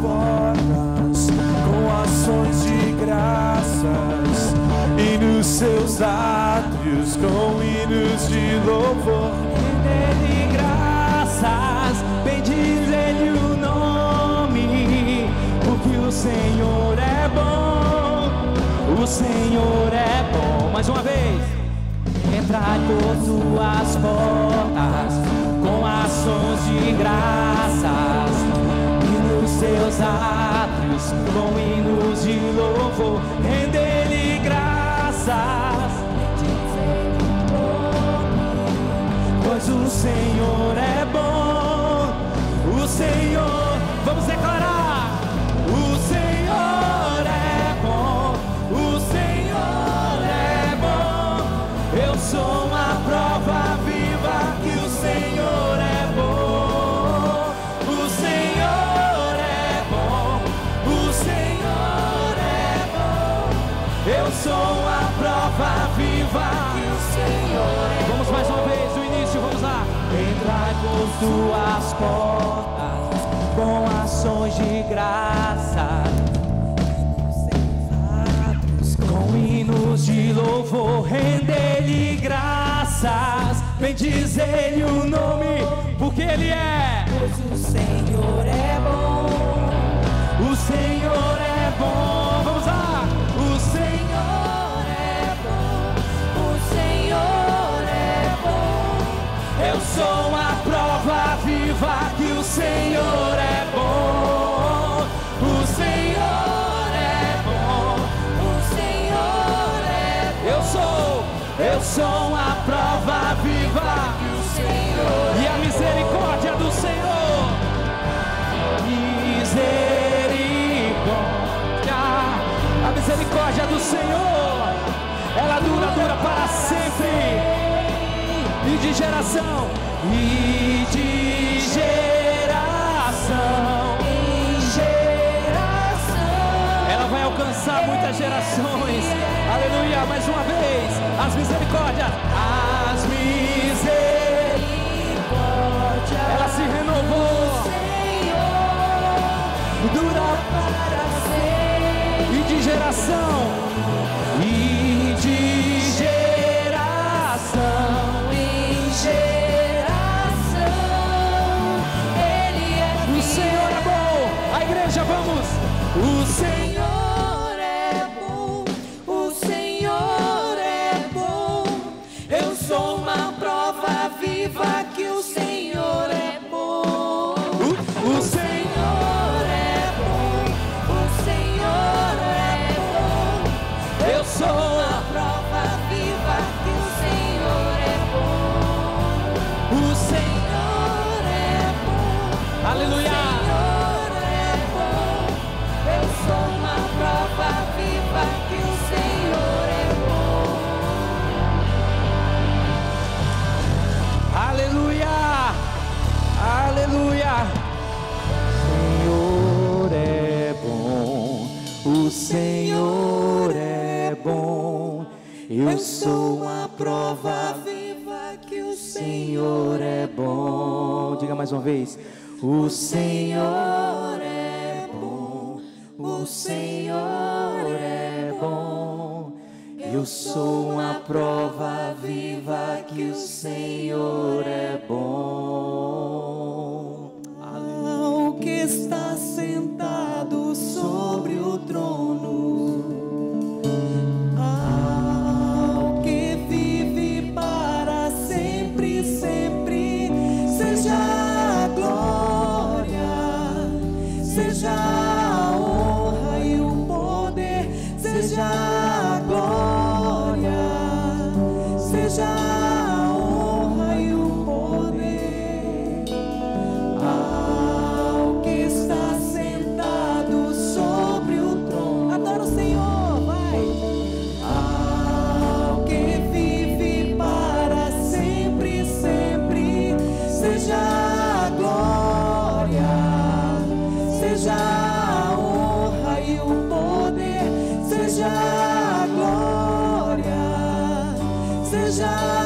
portas com ações de graças e nos seus átrios com hinos de louvor. Dele graças, bendiz ele o nome, porque o Senhor é bom, o Senhor é bom. Mais uma vez, entrai por tuas portas com ações de graças seus átrios com hinos de louvor. Render-lhe graças. pois o Senhor é bom. O Senhor, Eu sou a prova viva que o Senhor é Vamos mais uma vez, do início, vamos lá. Entrai por tuas portas com ações de graça. Com hinos de louvor, render-lhe graças. Bendiz ele o nome, porque ele é. Pois o Senhor é bom, O Senhor é bom. Sou a prova viva que o Senhor é bom. O Senhor é bom. O Senhor é bom, Eu sou, eu sou a prova viva o Senhor e a misericórdia do Senhor. Misericórdia, a misericórdia do Senhor, ela dura, dura para sempre e de geração e de geração ela vai alcançar muitas gerações. Aleluia, mais uma vez, as misericórdias, as misericórdias, ela se renovou, Senhor dura para sempre. e de geração. E O Senhor que o Senhor é bom. Diga mais uma vez. O Senhor é bom, o Senhor é bom. Eu sou uma prova viva que o Senhor é bom. Seja seja a glória, seja a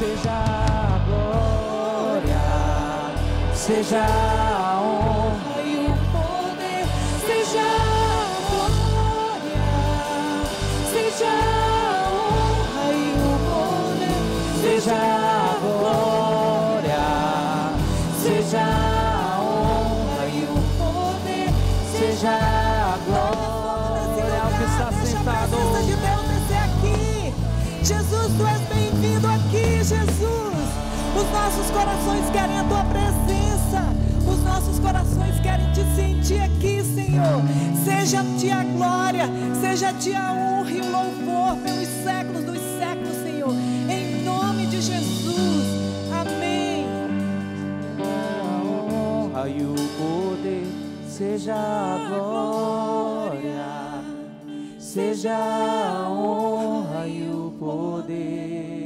seja a glória, seja a Os nossos corações querem a tua presença. Os nossos corações querem te sentir aqui, Senhor. Seja a ti a glória, seja a ti a honra e o louvor pelos séculos dos séculos, Senhor. Em nome de Jesus. Amém. A honra e o poder seja a glória, seja a honra e o poder